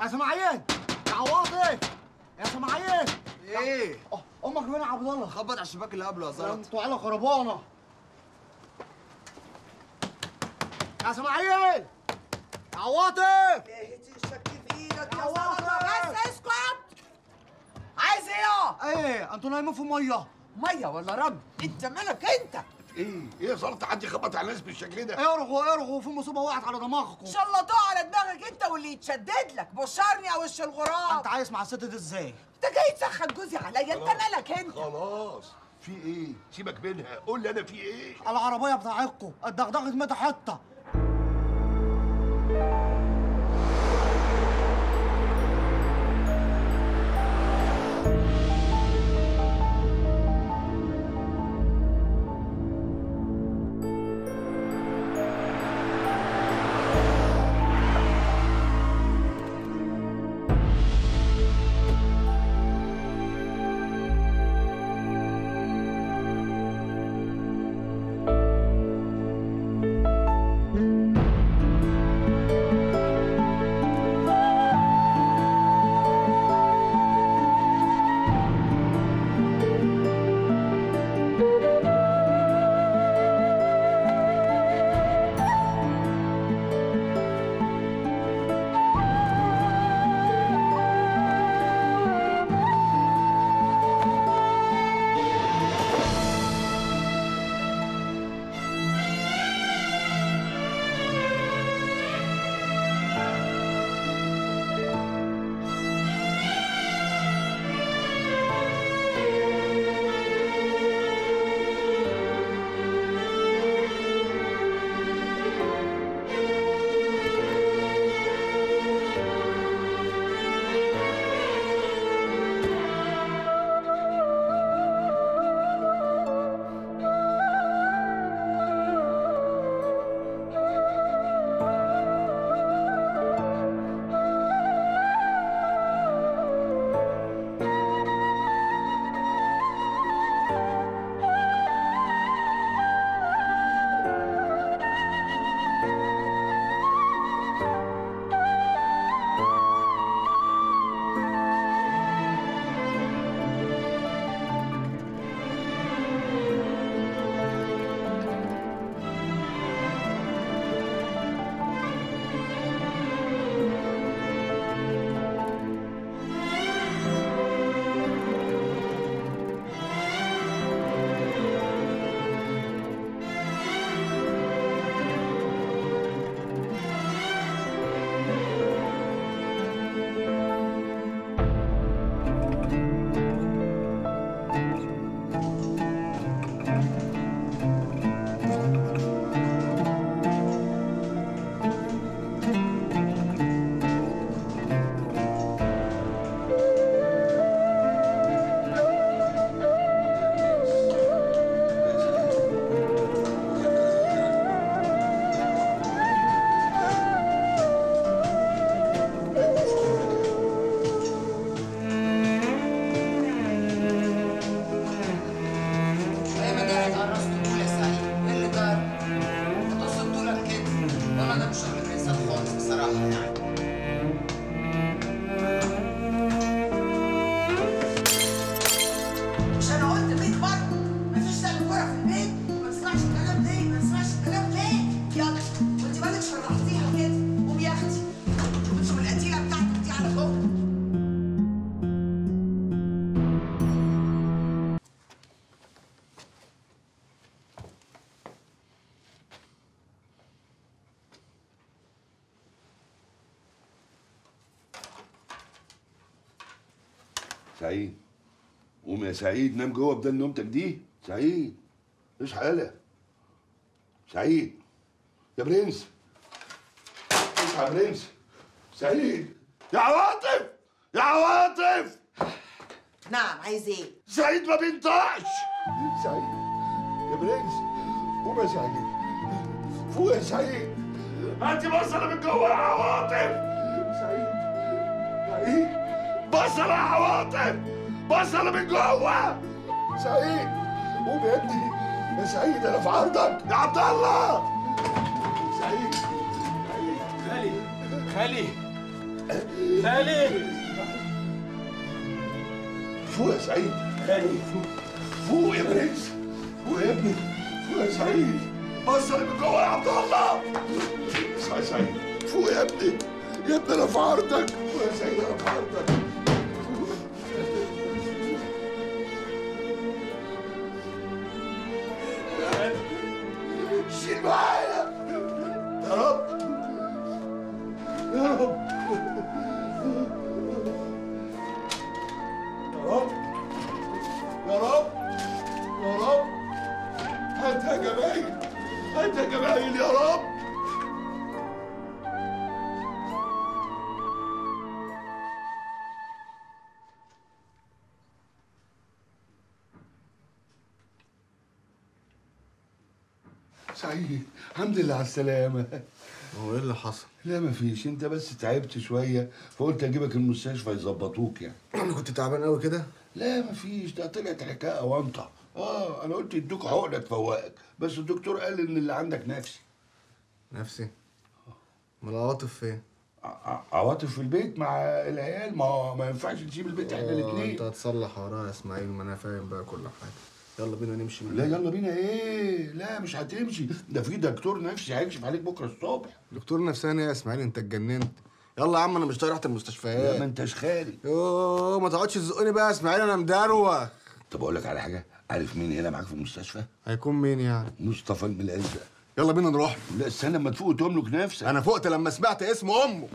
يا سماعين يا عواطف يا سماعين إيه؟ أمك فين يا عبد الله. خبط على الشباك اللي قبله يا زلط. أنتوا على خربانة. يا سماعين يا عواطف. إيه الشك في إيدك يا زلطة، بس اسكت. عايز إيه؟ إيه أنتوا نايمين في مية. مية ولا رمل؟ أنت مالك أنت؟ إيه؟ إيه يا زلطة حد يخبط على الناس بالشكل ده؟ ارغوا ارغوا في مصيبة وقعت على دماغكم. إن شاء الله تقع على دماغك أنت واللي يتشدد لك بشرني يا وش الغراب. أنت عايز مع الست دي إزاي؟ أنت جاي تسخن جوزي عليا أنت مالك أنت؟ خلاص. في إيه؟ سيبك منها. قول لي أنا في إيه؟ العربية بتاعتكم اتدغدغت متى حتة. سعيد. قوم يا سعيد نام جوه بدل نومتك دي. سعيد اصحى يالا سعيد. يا برنس. اصحى يا برنس. سعيد. يا عواطف يا عواطف. نعم عايز إيه؟ سعيد ما بينطقش. سعيد. يا برنس قوم يا سعيد. فوق يا سعيد. هاتي بصله من جوه يا عواطف. سعيد. سعيد. بصله يا عواطف بصله من جوه. سعيد قوم يا ابني. يا سعيد أنا في عرضك يا عبد الله. سعيد. خالي خالي خالد فوق يا سعيد. خالد فوق فوق يا برنس. فوق يا ابني. فوق يا سعيد. بصل من جوه يا عبد الله. سعيد سعيد. فوق يا ابني. يا ابني أنا في عرضك يا سعيد. الحمد لله على السلامة. هو إيه اللي حصل؟ لا مفيش أنت بس تعبت شوية فقلت أجيبك المستشفى يظبطوك يعني. أنا كنت تعبان قوي كده؟ لا مفيش ده طلعت حكاية وانطة. آه أنا قلت يدوك عقدة تفوقك. بس الدكتور قال إن اللي عندك نفسي. نفسي؟ أمال العواطف فين؟ عواطف في البيت مع العيال؟ ما هو ما ينفعش نسيب البيت إحنا آه، أنت الاثنين هتصلح ورايا يا إسماعيل ما أنا فاهم بقى كل حاجة. يلا بينا نمشي من لا. يلا بينا. إيه لا مش هتمشي. ده في دكتور نفسي هيكشف عليك بكرة الصبح. دكتور نفساني يا إسماعيل؟ أنت اتجننت. يلا يا عم أنا مش طايق ريحه لا ما المستشفيات أنتش خالي يوه ما تقعدش تزقني بقى يا إسماعيل أنا مدروخ. طب أقول لك على حاجة. عارف مين هنا معاك في المستشفى؟ هيكون مين يعني؟ مصطفى الملازق يلا بينا نروح. لا استنى اما تفوق وتملك نفسك. أنا فقت لما سمعت اسم أمه.